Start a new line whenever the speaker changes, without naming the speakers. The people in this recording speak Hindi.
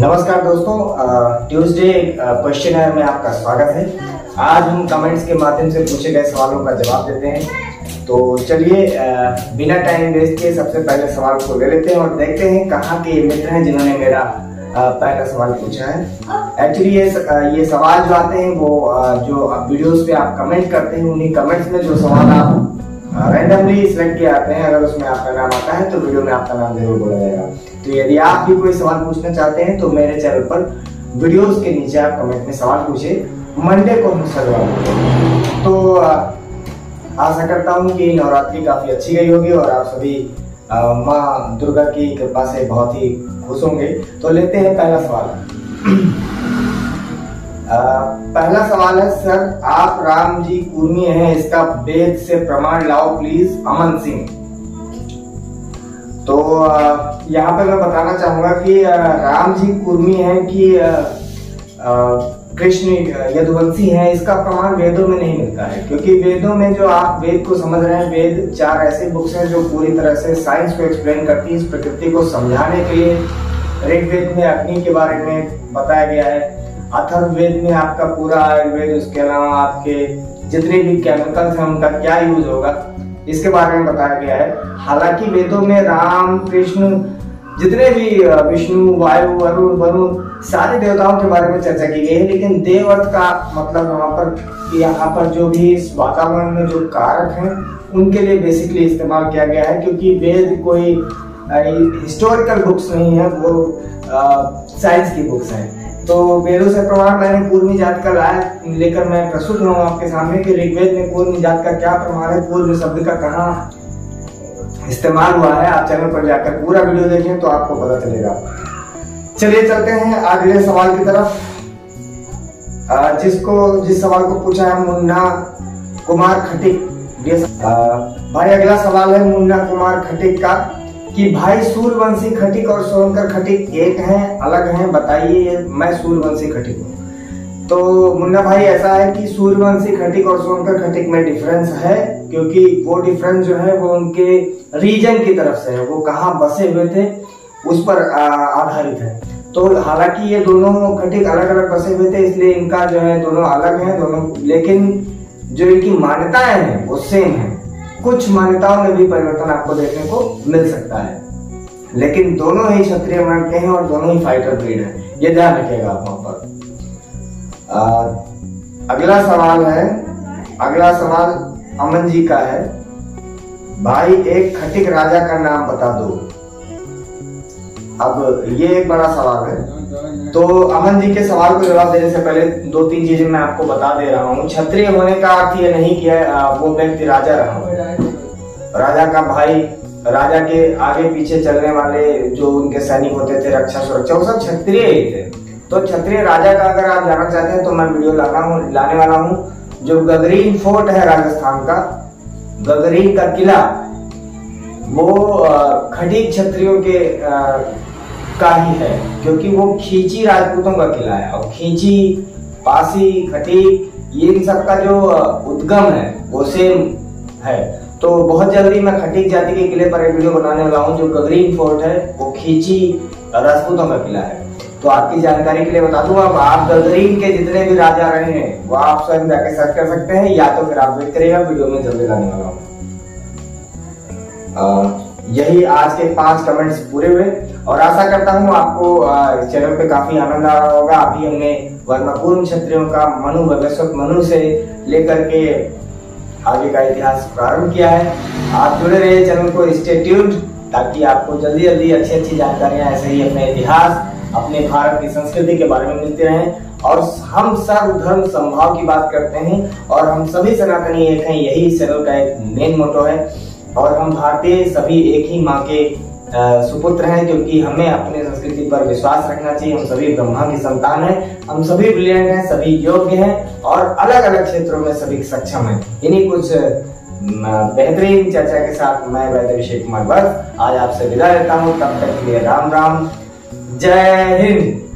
नमस्कार दोस्तों ट्यूसडे क्वेश्चन में आपका स्वागत है। आज हम कमेंट्स के माध्यम से पूछे गए सवालों का जवाब देते हैं। तो चलिए बिना टाइम वेस्ट के सबसे पहले सवाल को ले लेते हैं और देखते हैं कहाँ के मित्र हैं जिन्होंने मेरा पहला सवाल पूछा है। एक्चुअली ये ये सवाल जो आते हैं वो जो वीडियोस पे आप कमेंट करते हैं, उन्हीं कमेंट्स में जो सवाल आप रैंडमली सिलेक्ट किए आते हैं अगर उसमें आपका नाम आता है तो वीडियो में आपका नाम ज़रूर बोला जाएगा। तो यदि आप भी कोई सवाल पूछना चाहते हैं तो मेरे चैनल पर वीडियोस के नीचे आप कमेंट में सवाल पूछे मंडे को हम सर तो आशा करता हूँ कि नवरात्रि काफ़ी अच्छी गई होगी और आप सभी माँ दुर्गा की कृपा से बहुत ही खुश होंगे। तो लेते हैं पहला सवाल। पहला सवाल है, सर, आप राम जी कुर्मी हैं, इसका वेद से प्रमाण लाओ प्लीज़ अमन सिंह। तो यहाँ पे मैं बताना चाहूँगा कि राम जी कुर्मी हैं कि कृष्ण यदुवंशी हैं, इसका प्रमाण वेदों में नहीं मिलता है, क्योंकि वेदों में जो आप वेद को समझ रहे हैं, वेद चार ऐसे बुक्स हैं जो पूरी तरह से साइंस को एक्सप्लेन करती है, इस प्रकृति को समझाने के लिए ऋग्वेद में, अग्नि के बारे में बताया गया है। अथर्ववेद में आपका पूरा आयुर्वेद, उसके अलावा आपके जितने भी केमिकल्स हैं, उनका क्या यूज़ होगा? इसके बारे में बताया गया है। हालाँकि वेदों में राम, कृष्ण, जितने भी विष्णु, वायु वरुण वरुण, सारे देवताओं के बारे में चर्चा की गई है, लेकिन देवर्थ का मतलब वहाँ पर यहाँ पर जो भी इस वातावरण में जो कारक हैं, उनके लिए बेसिकली इस्तेमाल किया गया है, क्योंकि वेद कोई हिस्टोरिकल बुक्स नहीं है, वो साइंस की बुक्स हैं। तो वेदों से प्रमाण मैंने पूर्वी जात का लाया लेकर मैं प्रस्तुत हूँ आपके सामने कि ऋग्वेद में पूर्वी जात का क्या प्रमाण है, पूर्व शब्द का कहा इस्तेमाल हुआ है, आप चैनल पर जाकर पूरा वीडियो देखें तो आपको पता चलेगा। चलिए चलते हैं अगले सवाल की तरफ़। जिसको, जिस सवाल को पूछा है मुन्ना कुमार खटिक। भाई, अगला सवाल है मुन्ना कुमार खटिक का। कि भाई सूर्यवंशी खटिक और सोनकर खटिक एक हैं, अलग हैं, बताइए, मैं सूर्यवंशी खटिक हूँ। तो मुन्ना भाई, ऐसा है कि सूर्यवंशी खटिक और सोनकर खटिक में डिफरेंस है? क्योंकि वो डिफरेंस जो है, वो उनके रीजन की तरफ़ से है, वो कहाँ बसे हुए थे, उस पर आधारित है। तो हालाँकि ये दोनों खटिक अलग अलग बसे हुए थे, इसलिए इनका जो है, दोनों अलग है, दोनों, लेकिन जो इनकी मान्यताएँ हैं, वो सेम है। कुछ मान्यताओं में भी परिवर्तन आपको देखने को मिल सकता है। लेकिन दोनों ही क्षत्रिय वर्ण के हैं और दोनों ही फाइटर ब्रीड है। ये ध्यान रखिएगा आप वहाँ पर। अगला सवाल है, अगला सवाल अमन जी का है। भाई, एक खटिक राजा का नाम बता दो। अब ये एक बड़ा सवाल है। तो अमन जी के सवाल को जवाब देने से पहले दो तीन चीज़ें मैं आपको बता दे रहा हूँ। क्षत्रिय होने का अर्थ ये नहीं किया वो व्यक्ति राजा रहा राजा का भाई, राजा के आगे पीछे चलने वाले जो उनके सैनिक होते थे, रक्षा सुरक्षा, वो सब क्षत्रिय ही थे। तो क्षत्रिय राजा का अगर आप जानना चाहते हैं तो मैं वीडियो लाना हूँ, लाने वाला हूँ। जो गगरीन फोर्ट है राजस्थान का, गगरीन का किला वो खड़ी क्षत्रियों के का ही है, क्योंकि वो खींची राजपूतों का किला है, और खींची, पासी, खटी, ये इन सब का जो उद्गम है, वो सेम है। तो बहुत जल्दी मैं खटीक जाति के किले पर एक वीडियो बनाने वाला हूँ, जो गगरीन फोर्ट है, वो खींची राजपूतों का किला है। तो आपकी जानकारी के लिए बता दूँ, अब आप गगरीन के जितने भी राजा रहे हैं, वो आप स्वयं जाके सर्च कर सकते हैं, या तो फिर आप वेट करिएगा, वीडियो में जल्दी लाने वाला हूँ। यही आज के पाँच कमेंट्स पूरे हुए। और आशा करता हूँ आपको चैनल पे काफ़ी आनंद आ रहा होगा। अभी हमने वर्णपूर्ण क्षत्रियों का मनु भगस्वत मनु से लेकर के आगे का इतिहास प्रारंभ किया है। आप जुड़े रहे चैनल को स्टे ट्यून्ड ताकि आपको जल्दी जल्दी अच्छी अच्छी जानकारियाँ, ऐसे ही अपने इतिहास, अपने भारत की संस्कृति के बारे में मिलते रहे। और हम सर्व धर्म संभाव की बात करते हैं, और हम सभी सनातनी एक हैं, यही चैनल का एक मेन मोटो है। और हम भारतीय सभी एक ही माँ के सुपुत्र हैं क्योंकि हमें अपने संस्कृति पर विश्वास रखना चाहिए। हम सभी ब्रह्मा की संतान हैं, हम सभी ब्रिलियंट हैं, सभी योग्य हैं और अलग अलग क्षेत्रों में सभी सक्षम हैं। इन्हीं कुछ बेहतरीन चर्चा के साथ मैं वैद्य अभिषेक कुमार बस आज आपसे विदा लेता हूँ। तब तक के लिए राम राम जय हिंद।